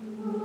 Mm-hmm.